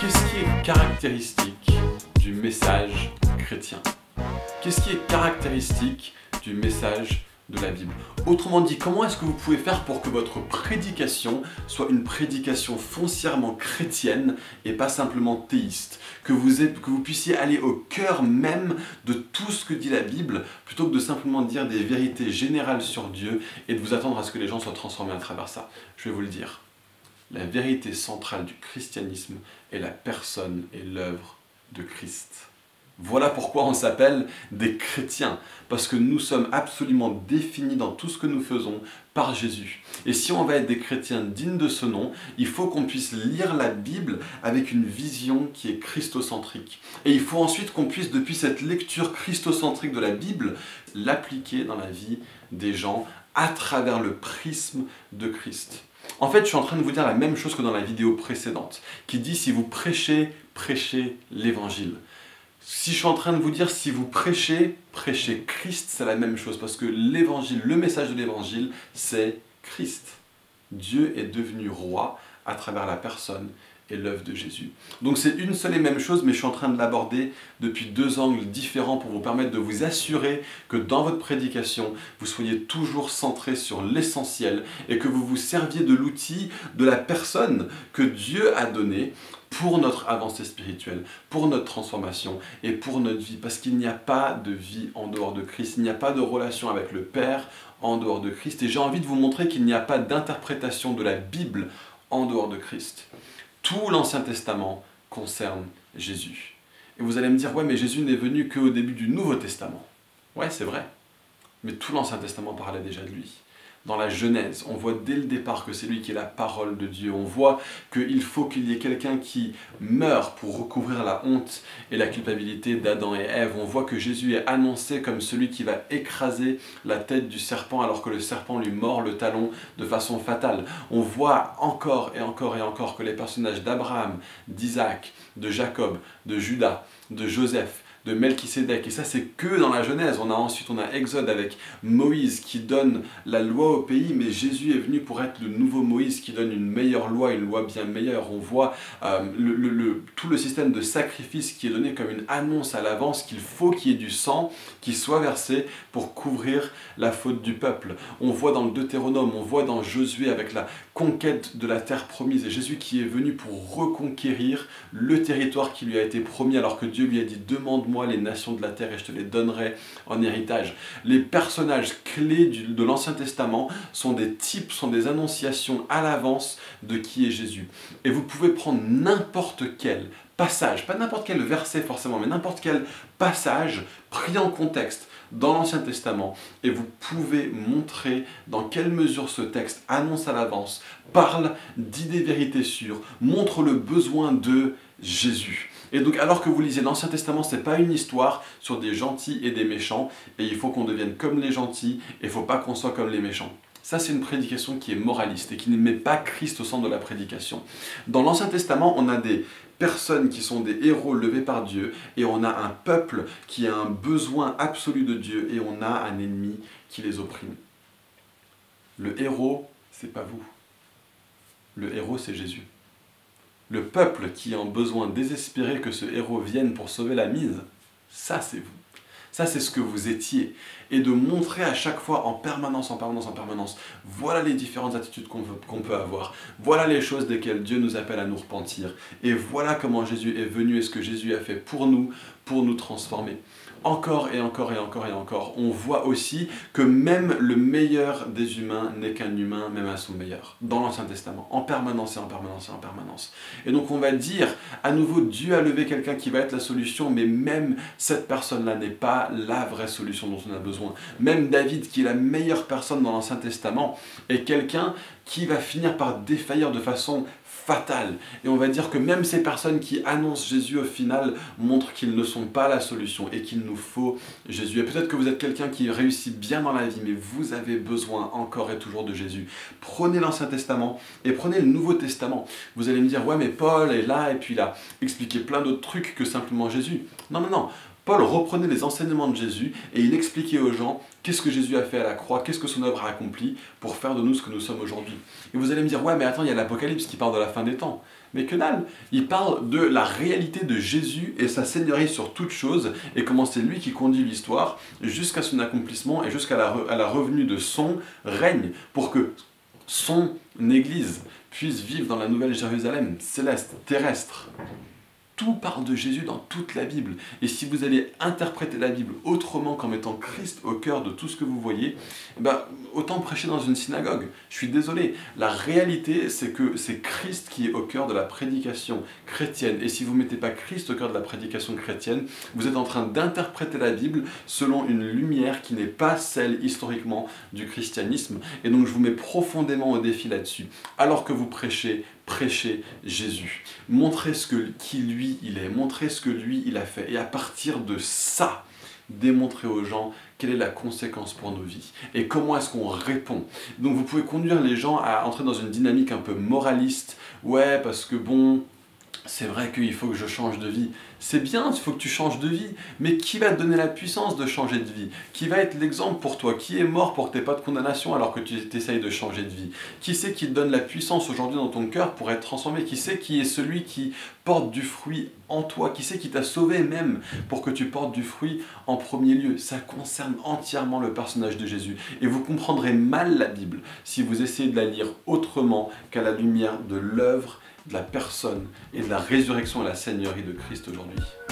Qu'est-ce qui est caractéristique du message chrétien? Qu'est-ce qui est caractéristique du message de la Bible Autrement dit, comment est-ce que vous pouvez faire pour que votre prédication soit une prédication foncièrement chrétienne et pas simplement théiste? Que vous, puissiez aller au cœur même de tout ce que dit la Bible plutôt que de simplement dire des vérités générales sur Dieu et de vous attendre à ce que les gens soient transformés à travers ça. Je vais vous le dire. La vérité centrale du christianisme est la personne et l'œuvre de Christ. Voilà pourquoi on s'appelle des chrétiens, parce que nous sommes absolument définis dans tout ce que nous faisons par Jésus. Et si on va être des chrétiens dignes de ce nom, il faut qu'on puisse lire la Bible avec une vision qui est christocentrique. Et il faut ensuite qu'on puisse, depuis cette lecture christocentrique de la Bible, l'appliquer dans la vie des gens à travers le prisme de Christ. En fait, je suis en train de vous dire la même chose que dans la vidéo précédente, qui dit si vous prêchez, prêchez l'évangile. Si je suis en train de vous dire si vous prêchez, prêchez Christ, c'est la même chose, parce que l'évangile, le message de l'évangile, c'est Christ. Dieu est devenu roi à travers la personne et l'œuvre de Jésus. Donc c'est une seule et même chose, mais je suis en train de l'aborder depuis deux angles différents pour vous permettre de vous assurer que dans votre prédication, vous soyez toujours centré sur l'essentiel et que vous vous serviez de l'outil de la personne que Dieu a donné pour notre avancée spirituelle, pour notre transformation et pour notre vie. Parce qu'il n'y a pas de vie en dehors de Christ, il n'y a pas de relation avec le Père en dehors de Christ. Et j'ai envie de vous montrer qu'il n'y a pas d'interprétation de la Bible en dehors de Christ. Tout l'Ancien Testament concerne Jésus. Et vous allez me dire, ouais, mais Jésus n'est venu qu'au début du Nouveau Testament. Ouais, c'est vrai. Mais tout l'Ancien Testament parlait déjà de lui dans la Genèse. On voit dès le départ que c'est lui qui est la parole de Dieu. On voit qu'il faut qu'il y ait quelqu'un qui meure pour recouvrir la honte et la culpabilité d'Adam et Ève. On voit que Jésus est annoncé comme celui qui va écraser la tête du serpent alors que le serpent lui mord le talon de façon fatale. On voit encore et encore et encore que les personnages d'Abraham, d'Isaac, de Jacob, de Judas, de Joseph, de Melchisédek. Et ça, c'est que dans la Genèse. On a ensuite, on a Exode avec Moïse qui donne la loi au pays, mais Jésus est venu pour être le nouveau Moïse qui donne une meilleure loi, une loi bien meilleure. On voit euh, le, tout le système de sacrifice qui est donné comme une annonce à l'avance qu'il faut qu'il y ait du sang qui soit versé pour couvrir la faute du peuple. On voit dans le Deutéronome, on voit dans Josué avec la conquête de la terre promise et Jésus qui est venu pour reconquérir le territoire qui lui a été promis alors que Dieu lui a dit demande-moi les nations de la terre et je te les donnerai en héritage. Les personnages clés de l'Ancien Testament sont des types, sont des annonciations à l'avance de qui est Jésus. Et vous pouvez prendre n'importe quel passage, pas n'importe quel verset forcément, mais n'importe quel passage pris en contexte dans l'Ancien Testament et vous pouvez montrer dans quelle mesure ce texte annonce à l'avance, parle d'idées vérités sûres, montre le besoin de Jésus. Et donc, alors que vous lisez l'Ancien Testament, ce n'est pas une histoire sur des gentils et des méchants, et il faut qu'on devienne comme les gentils, et il faut pas qu'on soit comme les méchants. Ça, c'est une prédication qui est moraliste et qui ne met pas Christ au centre de la prédication. Dans l'Ancien Testament, on a des personnes qui sont des héros levés par Dieu, et on a un peuple qui a un besoin absolu de Dieu, et on a un ennemi qui les opprime. Le héros, c'est pas vous. Le héros, c'est Jésus. Le peuple qui a besoin désespéré que ce héros vienne pour sauver la mise, ça c'est vous. Ça, c'est ce que vous étiez. Et de montrer à chaque fois, en permanence, en permanence, en permanence, voilà les différentes attitudes qu'on peut avoir. Voilà les choses desquelles Dieu nous appelle à nous repentir. Et voilà comment Jésus est venu et ce que Jésus a fait pour nous, pour nous transformer encore et encore et encore et encore, on voit aussi que même le meilleur des humains n'est qu'un humain, même à son meilleur, dans l'Ancien Testament, en permanence et en permanence et en permanence. Et donc on va dire, à nouveau, Dieu a levé quelqu'un qui va être la solution, mais même cette personne-là n'est pas la vraie solution dont on a besoin. Même David, qui est la meilleure personne dans l'Ancien Testament, est quelqu'un qui va finir par défaillir de façon fatale. Et on va dire que même ces personnes qui annoncent Jésus au final montrent qu'ils ne sont pas la solution et qu'il nous faut Jésus. Et peut-être que vous êtes quelqu'un qui réussit bien dans la vie, mais vous avez besoin encore et toujours de Jésus. Prenez l'Ancien Testament et prenez le Nouveau Testament. Vous allez me dire, ouais, mais Paul est là et puis il a expliqué plein d'autres trucs que simplement Jésus. Non, non, non. Paul reprenait les enseignements de Jésus et il expliquait aux gens qu'est-ce que Jésus a fait à la croix, qu'est-ce que son œuvre a accompli pour faire de nous ce que nous sommes aujourd'hui. Et vous allez me dire, ouais, mais attends, il y a l'Apocalypse qui parle de la fin des temps. Mais que dalle Il parle de la réalité de Jésus et sa seigneurie sur toute chose et comment c'est lui qui conduit l'histoire jusqu'à son accomplissement et jusqu'à la, à la revenue de son règne pour que son Église puisse vivre dans la nouvelle Jérusalem céleste, terrestre. Tout parle de Jésus dans toute la Bible. Et si vous allez interpréter la Bible autrement qu'en mettant Christ au cœur de tout ce que vous voyez, eh ben, autant prêcher dans une synagogue. Je suis désolé. La réalité, c'est que c'est Christ qui est au cœur de la prédication chrétienne. Et si vous ne mettez pas Christ au cœur de la prédication chrétienne, vous êtes en train d'interpréter la Bible selon une lumière qui n'est pas celle historiquement du christianisme. Et donc je vous mets profondément au défi là-dessus. Alors que vous prêchez prêcher Jésus. Montrez ce que qui lui il est, montrez ce que lui il a fait. Et à partir de ça, démontrer aux gens quelle est la conséquence pour nos vies et comment est-ce qu'on répond. Donc vous pouvez conduire les gens à entrer dans une dynamique un peu moraliste. Ouais, parce que bon, c'est vrai qu'il faut que je change de vie. C'est bien, il faut que tu changes de vie, mais qui va te donner la puissance de changer de vie? Qui va être l'exemple pour toi? Qui est mort pour que pas de condamnation alors que tu essayes de changer de vie? Qui c'est qui donne la puissance aujourd'hui dans ton cœur pour être transformé? Qui c'est qui est celui qui porte du fruit en toi? Qui c'est qui t'a sauvé même pour que tu portes du fruit en premier lieu? Ça concerne entièrement le personnage de Jésus. Et vous comprendrez mal la Bible si vous essayez de la lire autrement qu'à la lumière de l'œuvre de la personne et de la résurrection et la seigneurie de Christ aujourd'hui. nicht.